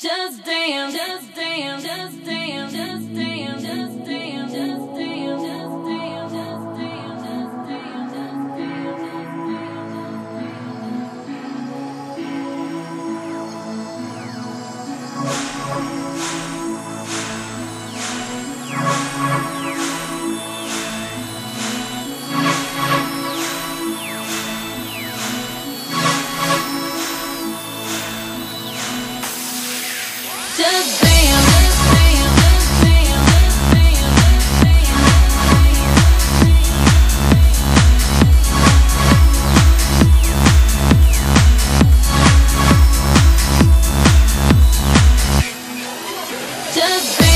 Just dance, just dance, just dance, just dance, just dance. just